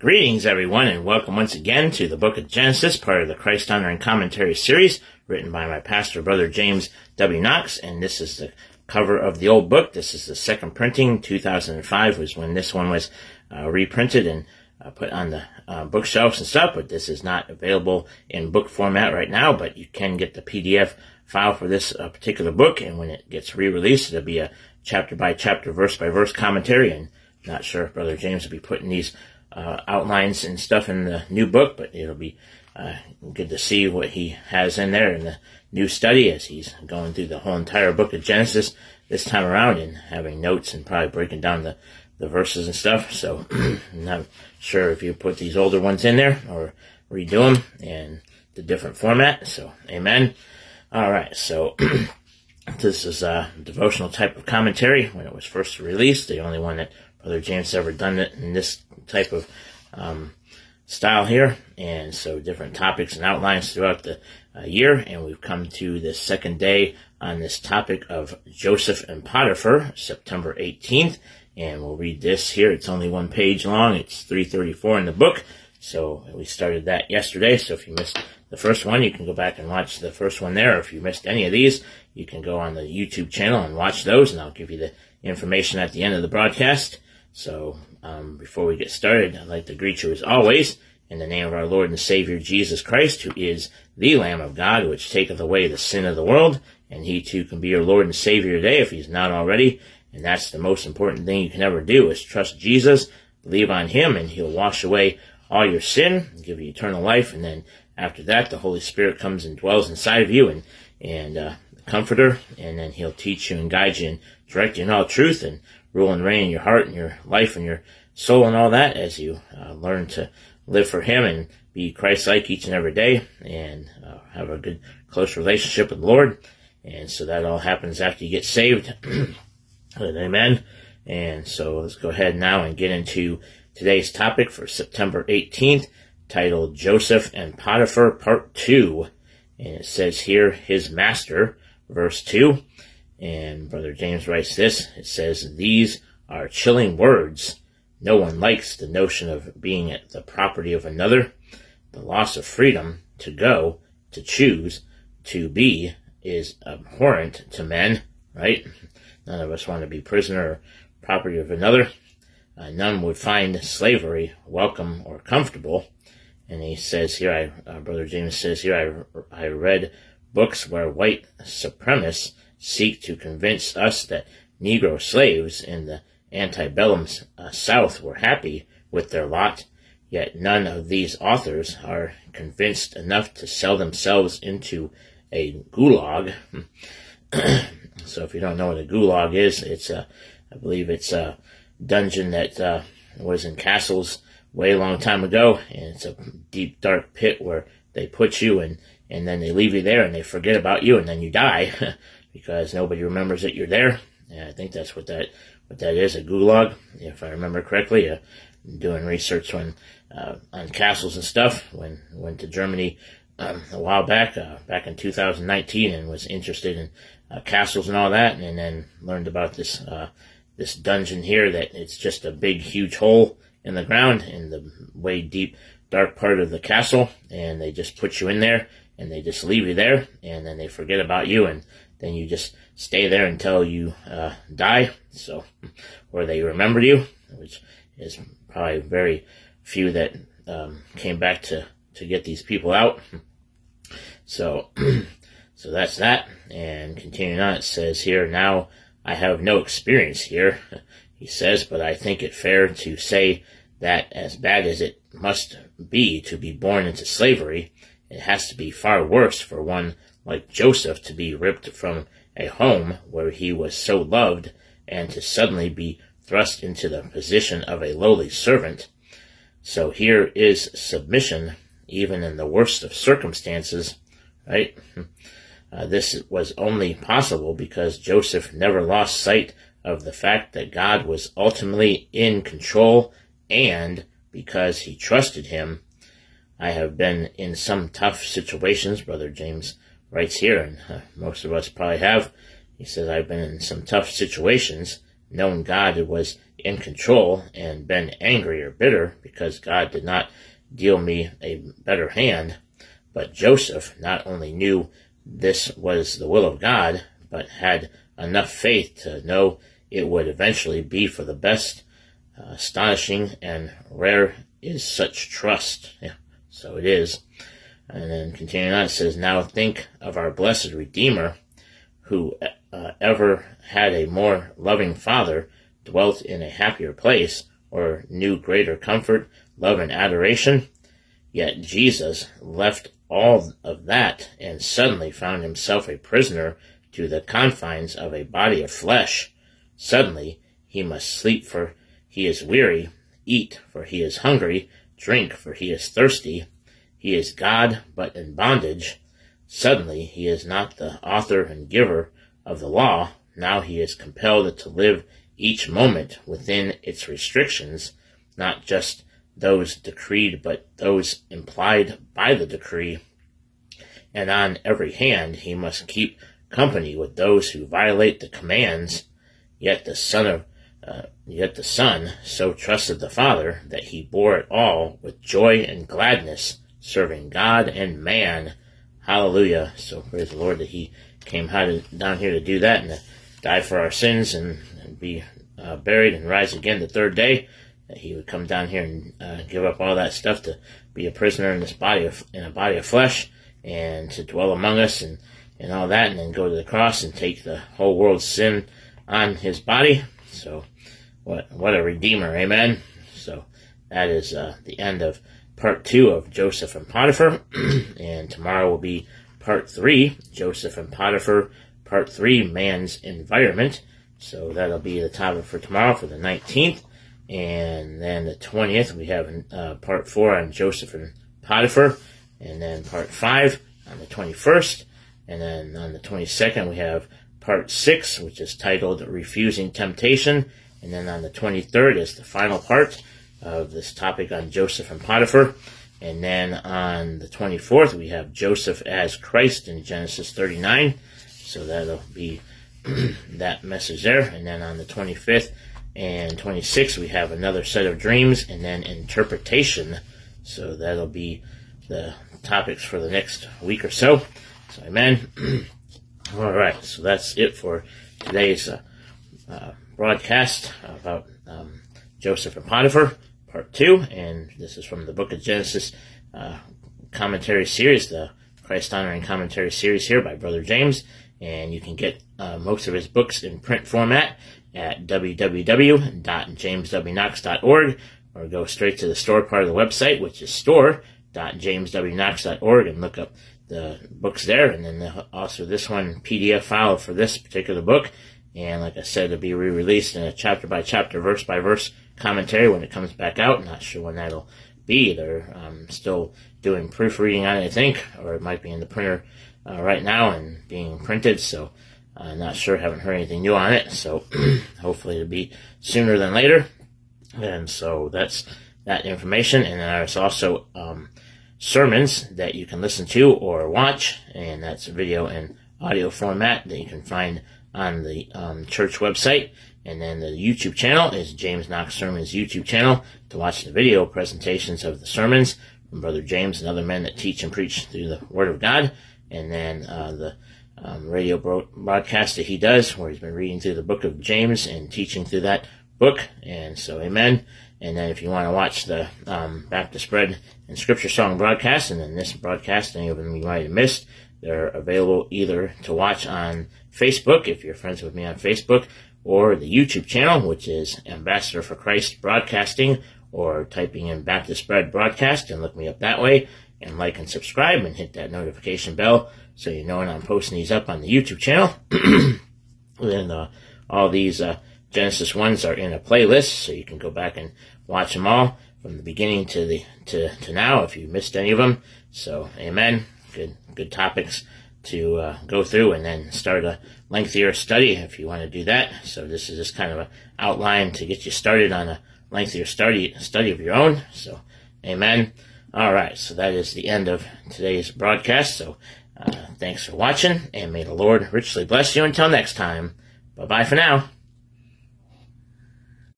Greetings, everyone, and welcome once again to the book of Genesis, part of the Christ Honoring Commentary series, written by my pastor, brother James W. Knox, and this is the cover of the old book. This is the second printing. 2005 was when this one was uh, reprinted and uh, put on the uh, bookshelves and stuff, but this is not available in book format right now, but you can get the PDF file for this uh, particular book, and when it gets re-released, it'll be a chapter by chapter, verse by verse commentary, and I'm not sure if Brother James will be putting these uh, outlines and stuff in the new book, but it'll be uh, good to see what he has in there in the new study as he's going through the whole entire book of Genesis this time around and having notes and probably breaking down the, the verses and stuff. So I'm not sure if you put these older ones in there or redo them in the different format. So amen. All right. So this is a devotional type of commentary when it was first released. The only one that Brother James ever done it in this type of um, style here. And so different topics and outlines throughout the uh, year. And we've come to the second day on this topic of Joseph and Potiphar, September 18th. And we'll read this here. It's only one page long. It's 334 in the book. So we started that yesterday. So if you missed the first one, you can go back and watch the first one there. If you missed any of these, you can go on the YouTube channel and watch those, and I'll give you the information at the end of the broadcast. So um, before we get started, I'd like to greet you as always in the name of our Lord and Savior Jesus Christ, who is the Lamb of God, which taketh away the sin of the world, and he too can be your Lord and Savior today if he's not already. And that's the most important thing you can ever do is trust Jesus, believe on him, and he'll wash away all your sin, give you eternal life, and then after that, the Holy Spirit comes and dwells inside of you and, and, uh, comforter, and then he'll teach you and guide you and direct you in all truth and rule and reign in your heart and your life and your soul and all that as you uh, learn to live for Him and be Christ-like each and every day and uh, have a good, close relationship with the Lord. And so that all happens after you get saved. Amen. And so let's go ahead now and get into today's topic for September 18th, titled Joseph and Potiphar Part 2. And it says here, his master, verse 2. And Brother James writes this. It says, These are chilling words. No one likes the notion of being the property of another. The loss of freedom to go, to choose, to be is abhorrent to men, right? None of us want to be prisoner or property of another. Uh, none would find slavery welcome or comfortable. And he says here, I, uh, Brother James says here, I, I read books where white supremacists seek to convince us that Negro slaves in the antebellum uh, South were happy with their lot, yet none of these authors are convinced enough to sell themselves into a gulag. so if you don't know what a gulag is, it's a, I believe it's a dungeon that uh, was in castles way long time ago, and it's a deep dark pit where they put you and and then they leave you there and they forget about you and then you die. because nobody remembers that you're there. And I think that's what that what that is a gulag, if I remember correctly. Uh, doing research on uh, on castles and stuff when went to Germany um, a while back, uh, back in 2019, and was interested in uh, castles and all that, and then learned about this uh, this dungeon here that it's just a big, huge hole in the ground in the way deep, dark part of the castle, and they just put you in there, and they just leave you there, and then they forget about you, and then you just stay there until you uh, die. So, or they remember you, which is probably very few that um, came back to to get these people out. So, so that's that. And continuing on, it says here now I have no experience here, he says, but I think it fair to say that as bad as it must be to be born into slavery, it has to be far worse for one like Joseph to be ripped from a home where he was so loved and to suddenly be thrust into the position of a lowly servant. So here is submission, even in the worst of circumstances, right? Uh, this was only possible because Joseph never lost sight of the fact that God was ultimately in control and because he trusted him. I have been in some tough situations, Brother James writes here, and uh, most of us probably have. He says, I've been in some tough situations, known God was in control and been angry or bitter because God did not deal me a better hand. But Joseph not only knew this was the will of God, but had enough faith to know it would eventually be for the best. Uh, astonishing and rare is such trust. Yeah, so it is. And then continuing on, it says, Now think of our blessed Redeemer, who uh, ever had a more loving Father, dwelt in a happier place, or knew greater comfort, love, and adoration. Yet Jesus left all of that and suddenly found himself a prisoner to the confines of a body of flesh. Suddenly he must sleep for he is weary, eat for he is hungry, drink for he is thirsty. He is God but in bondage. Suddenly he is not the author and giver of the law. Now he is compelled to live each moment within its restrictions, not just those decreed, but those implied by the decree. And on every hand he must keep company with those who violate the commands. Yet the son of uh, yet the son so trusted the father that he bore it all with joy and gladness, serving God and man. Hallelujah! So praise the Lord that he came down here to do that and to die for our sins and, and be uh, buried and rise again the third day that he would come down here and uh, give up all that stuff to be a prisoner in this body of in a body of flesh and to dwell among us and and all that and then go to the cross and take the whole world's sin on his body so what what a redeemer amen so that is uh, the end of part two of joseph and potiphar and tomorrow will be part three joseph and potiphar part three man's environment so that'll be the topic for tomorrow for the 19th and then the 20th, we have uh, part 4 on Joseph and Potiphar. And then part 5 on the 21st. And then on the 22nd, we have part 6, which is titled Refusing Temptation. And then on the 23rd is the final part of this topic on Joseph and Potiphar. And then on the 24th, we have Joseph as Christ in Genesis 39. So that'll be that message there. And then on the 25th, and 26th, we have another set of dreams and then interpretation. So that'll be the topics for the next week or so. So, amen. All right, so that's it for today's uh, uh, broadcast about um, Joseph and Potiphar, part two. And this is from the book of Genesis uh, commentary series, the Christ honoring commentary series here by Brother James. And you can get uh, most of his books in print format at www.jameswknox.org or go straight to the store part of the website, which is store.jameswknox.org and look up the books there. And then also this one PDF file for this particular book. And like I said, it'll be re-released in a chapter by chapter, verse by verse commentary when it comes back out. Not sure when that'll be. They're still doing proofreading on it, I think, or it might be in the printer uh, right now and being printed. So I'm not sure, haven't heard anything new on it, so hopefully it'll be sooner than later. And so that's that information. And there's also um, sermons that you can listen to or watch, and that's video and audio format that you can find on the um, church website. And then the YouTube channel is James Knox Sermons YouTube channel to watch the video presentations of the sermons from Brother James and other men that teach and preach through the Word of God. And then uh, the um, radio broadcast that he does, where he's been reading through the book of James and teaching through that book. And so, amen. And then if you want to watch the um, Baptist Bread and Scripture Song broadcast, and then this broadcast, any of them you might have missed, they're available either to watch on Facebook, if you're friends with me on Facebook, or the YouTube channel, which is Ambassador for Christ Broadcasting, or typing in Baptist Bread Broadcast and look me up that way, and like and subscribe and hit that notification bell so you know when I'm posting these up on the YouTube channel. then uh, all these uh, Genesis ones are in a playlist, so you can go back and watch them all from the beginning to the to, to now if you missed any of them. So, amen. Good good topics to uh, go through, and then start a lengthier study if you want to do that. So this is just kind of an outline to get you started on a lengthier study study of your own. So, amen. All right, so that is the end of today's broadcast. So uh, thanks for watching, and may the Lord richly bless you until next time. Bye bye for now.